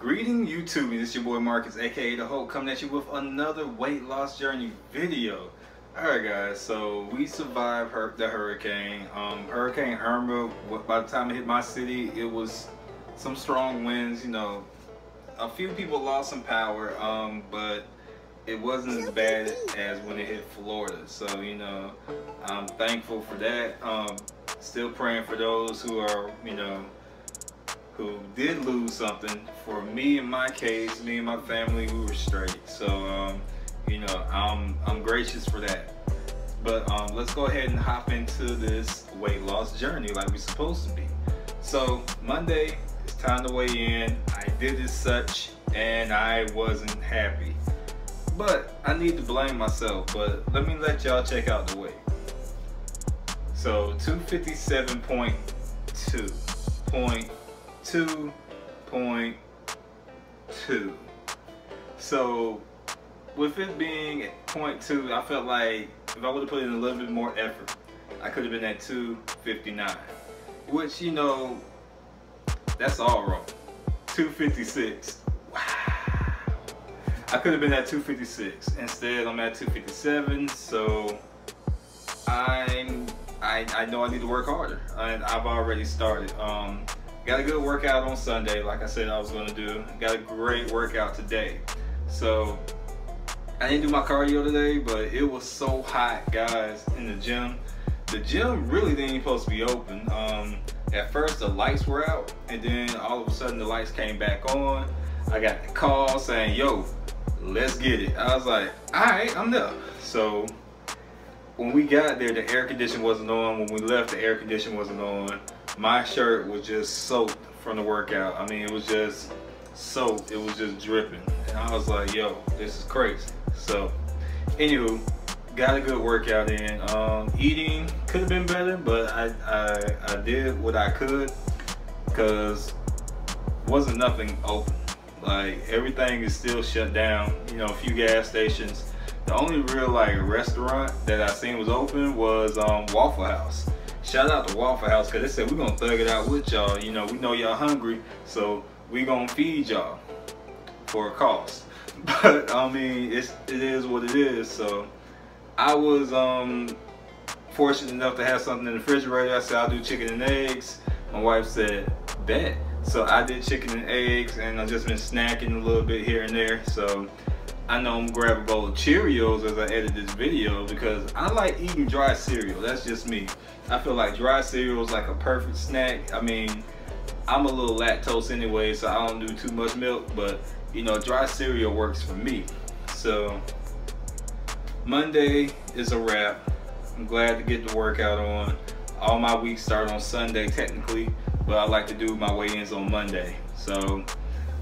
Greeting YouTube, it's your boy Marcus, aka The Hulk, coming at you with another weight loss journey video. Alright guys, so we survived her the hurricane. Um, hurricane Irma, by the time it hit my city, it was some strong winds, you know. A few people lost some power, um, but it wasn't as bad as when it hit Florida. So, you know, I'm thankful for that. Um, still praying for those who are, you know, who did lose something. For me, in my case, me and my family, we were straight. So, um, you know, I'm, I'm gracious for that. But um, let's go ahead and hop into this weight loss journey like we're supposed to be. So Monday, it's time to weigh in. I did as such and I wasn't happy. But I need to blame myself, but let me let y'all check out the weight. So 257.2 point 2.2. So with it being at 0.2, I felt like if I would have put in a little bit more effort, I could have been at 259. Which, you know, that's all wrong. 256. Wow. I could have been at 256. Instead, I'm at 257. So I'm I, I know I need to work harder. And I've already started. Um, Got a good workout on Sunday, like I said I was gonna do. Got a great workout today. So I didn't do my cardio today, but it was so hot, guys, in the gym. The gym really didn't even supposed to be open. Um, at first the lights were out, and then all of a sudden the lights came back on. I got the call saying, yo, let's get it. I was like, all right, I'm there. So when we got there, the air condition wasn't on. When we left, the air condition wasn't on my shirt was just soaked from the workout. I mean, it was just soaked. It was just dripping. And I was like, yo, this is crazy. So, anywho, got a good workout in. Um, eating could have been better, but I, I, I did what I could because wasn't nothing open. Like everything is still shut down. You know, a few gas stations. The only real like restaurant that I seen was open was um, Waffle House shout out to Waffle House because they said we're gonna thug it out with y'all. You know, we know y'all hungry, so we gonna feed y'all for a cost. But I mean, it's it is what it is. So I was um fortunate enough to have something in the refrigerator. I said I'll do chicken and eggs. My wife said bet. So I did chicken and eggs, and I've just been snacking a little bit here and there. So I know I'm gonna grab a bowl of Cheerios as I edit this video because I like eating dry cereal. That's just me. I feel like dry cereal is like a perfect snack. I mean, I'm a little lactose anyway, so I don't do too much milk, but you know, dry cereal works for me. So Monday is a wrap. I'm glad to get the workout on. All my weeks start on Sunday technically, but I like to do my weigh-ins on Monday. So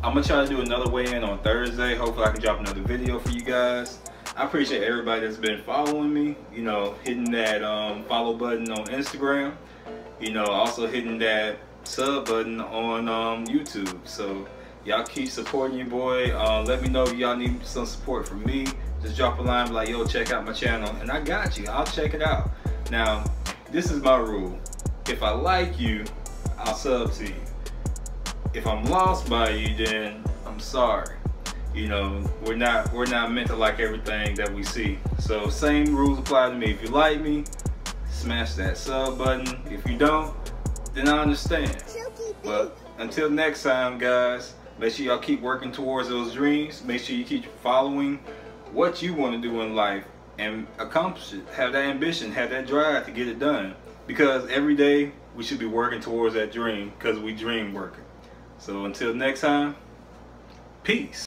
I'm gonna try to do another weigh-in on Thursday. Hopefully I can drop another video for you guys. I appreciate everybody that's been following me, you know, hitting that um, follow button on Instagram, you know, also hitting that sub button on um, YouTube. So y'all keep supporting your boy. Uh, let me know if y'all need some support from me. Just drop a line like, yo, check out my channel. And I got you. I'll check it out. Now, this is my rule. If I like you, I'll sub to you if I'm lost by you, then I'm sorry. You know, we're not we're not meant to like everything that we see. So same rules apply to me. If you like me, smash that sub button. If you don't, then I understand. But until next time, guys, make sure y'all keep working towards those dreams. Make sure you keep following what you want to do in life and accomplish it. Have that ambition, have that drive to get it done. Because every day we should be working towards that dream because we dream working. So until next time, peace.